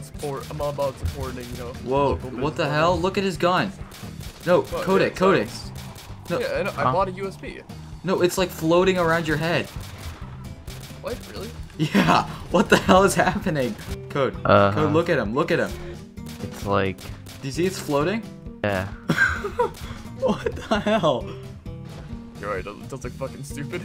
about support. I'm all about supporting. You know. Whoa, what the business hell? Look at his gun. No, What? Codeick, Yeah, Codeick. so- No. Yeah, I, know, I bought a USP. No, it's like floating around your head. What? Really? Yeah, what the hell is happening? Code, Uh-huh. Code, look at him, look at him. It's like, Do you see it's floating? yeah. what the hell? You're right. It does look fucking stupid.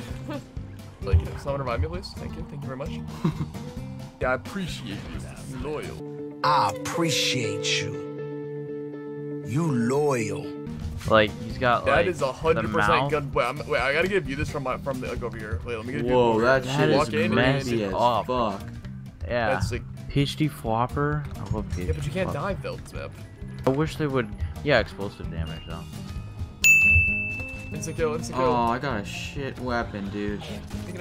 like, someone remind me, please. Thank you. Thank you very much. yeah, I appreciate you. You're loyal. I appreciate you. You loyal. Like, he's got That like is a hundred percent mouth. good. Wait, I'm, wait, I gotta give you this from my from the like over here. Wait, let me get a view Whoa, that shit is in messy as up. fuck. Yeah. That's like, PhD flopper. I love PhD yeah, but you can't flopper. dive though, this map. I wish they would. Yeah, explosive damage though. Insta kill, insta Oh. I got a shit weapon, dude.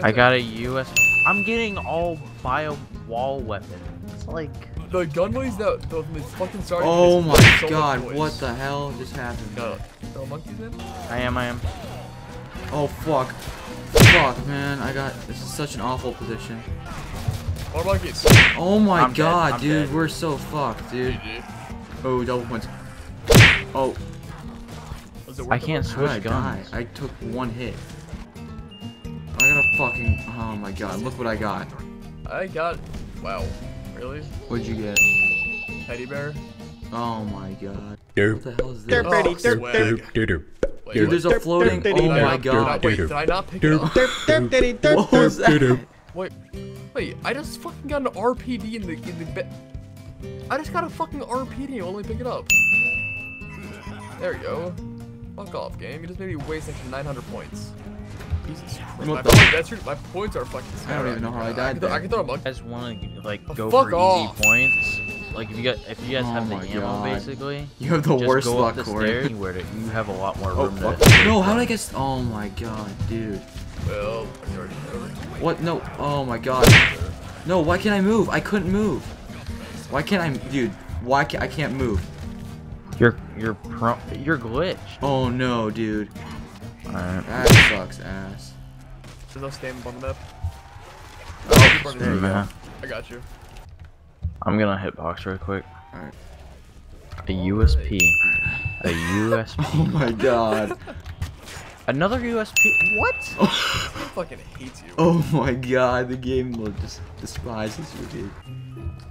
I got a US. I'm getting all bio wall weapons. It's like. the gunways that the, the fucking starting. Oh my so god, what the hell just happened? Got no monkeys in. I am. I am. Oh fuck. Fuck, man, I got. This is such an awful position. More monkeys. Oh my I'm god, I'm dude, dead. we're so fucked, dude. GG. Oh, double points. Oh, I can't how did I switch die? guns. I took one hit. I got a fucking. Oh my god, look what I got. I got. Wow. Really? What'd you get? Teddy bear. Oh my god. What the hell is this? Oh, Derp, swag. derp, derp. Wait, Dude, there's a floating. derp, Oh derp, my derp, Did I, god. wait, did I not pick it up? What was that? Wait, wait, I just fucking got an RPD in the in the bed. I just got a fucking RPD. Only pick it up. There you go. Fuck off, game. You just made me waste extra 900 points. Jesus Christ. What My, the- point, that's true. my points are fucking. I don't even know how I I died can, throw- I can throw a monkey. You guys want to like Oh, go fuck for off. easy points? Like if you got if you guys Oh have the my ammo God. basically, You have the just worst go luck, up the Corey. stairs. You, where to, you have a lot more Oh room fuck. to. No, how did I get? Oh my god, dude. Well, I already over. What? No. Oh my god. No, why can't I move? I couldn't move. Why can't I, dude? Why can't I can't move? You're you're pro you're glitched. Oh no, dude. Alright. That sucks ass. There's no stamp on the map. Oh, Burn there you it. go. Man, I got you. I'm gonna hitbox real quick. Alright. A USP. A USP. Oh my god. Another USP. What? I fucking hate you. Oh my god, the game will just despises you, dude.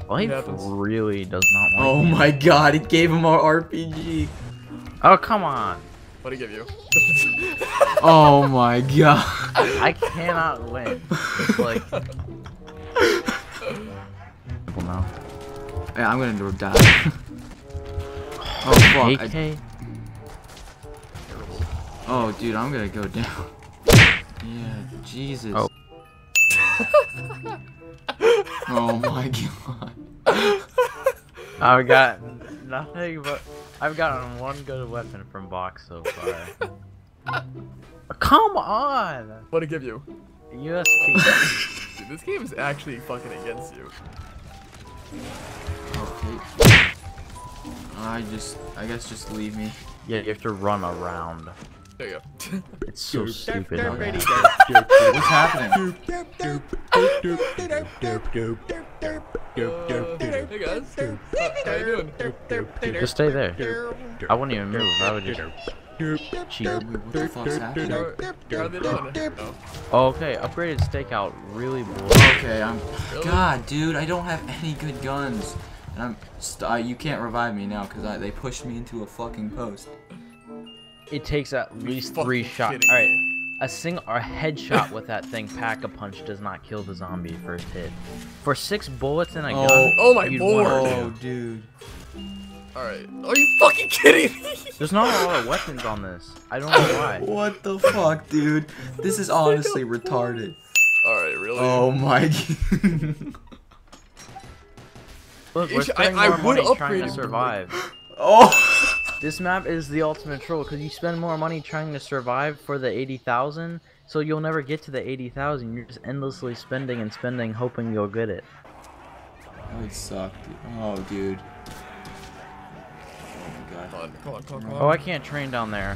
Life really does not like Oh me. my god, it gave him our RPG. Oh come on. What do I give you? Oh my god. I cannot win. It's like. Well, no. Yeah, I'm gonna die. oh fuck. I- oh dude, I'm gonna go down. Yeah, Jesus. Oh. oh my god. I've got nothing but I've gotten one good weapon from box so far. Come on, What do I give you? USP. Dude, this game is actually fucking against you. Okay. I just, I guess just leave me. yeah, you have to run around. There you go. It's so stupid. derp, okay? derp, What's happening? Hey guys. Uh, how you doing? Just stay there. I wouldn't even move. I would just cheat. Wait, what the fuck's happening? How, how they doing? Oh. Oh, okay, upgraded stakeout really blew. Okay, I'm. God, dude, I don't have any good guns. And I'm. St- uh, you can't revive me now because they pushed me into a fucking post. It takes at least three shots. All right, a single or a headshot with that thing, pack a punch does not kill the zombie first hit. For six bullets in a Oh. gun, Oh my you'd lord. Oh, dude. Alright. Are you fucking kidding me? There's not a lot of weapons on this. I don't know why. What the fuck, dude? This is honestly retarded. Alright, really? Oh my. Look, we're should- I- I more would money trying to survive. oh. This map is the ultimate troll because you spend more money trying to survive for the 80,000, so you'll never get to the 80,000. You're just endlessly spending and spending, hoping you'll get it. That would suck, dude. Oh, dude. Oh my god. Come on, come on, come on. Oh, I can't train down there.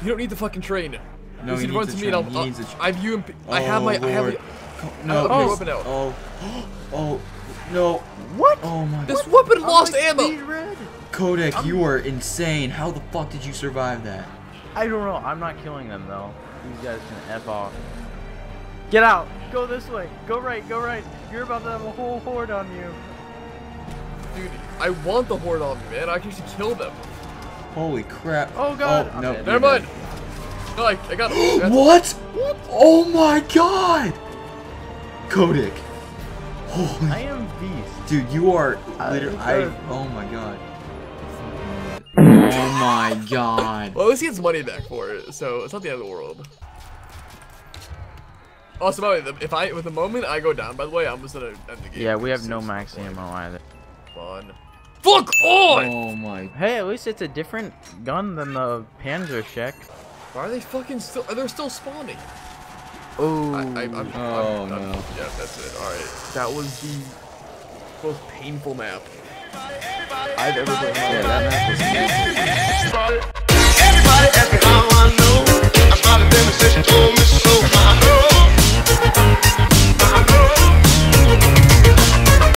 You don't need the fucking train. No, Just he need to run needs to a me I'll, train. He I'll, needs a tra- I have UMP. I have Oh, my. I have. Lord. the- No, I have please. weapon out. Oh. Oh. No. What? Oh my God! This god. weapon I'm lost like ammo. red. Codeick, you are insane. How the fuck did you survive that? I don't know. I'm not killing them though. These guys can f off. Get out. Go this way. Go right. Go right. You're about to have a whole horde on you. Dude, I want the horde on me, man. I can actually kill them. Holy crap. Oh, God. Oh, no. Okay. Never mind. No, I, I got it. That's- What? Oh my god! Codeick. Holy I am beast. Dude, you are literally. I, oh my god. Oh my god. Well, at least he gets money back for it, so it's not the end of the world. Also, by the way, if I with the moment I go down, by the way, I'm just gonna end the game. Yeah, we have no max ammo either. Fun. Fuck on! Oh my. Hey, at least it's a different gun than the Panzer Panzerschreck. Why are they fucking still? They're still spawning. Oh. I, I, I'm, I'm, Oh, I'm, no. Yeah, that's it. All right. That was the most painful map I've ever played. in Yeah, that map was amazing.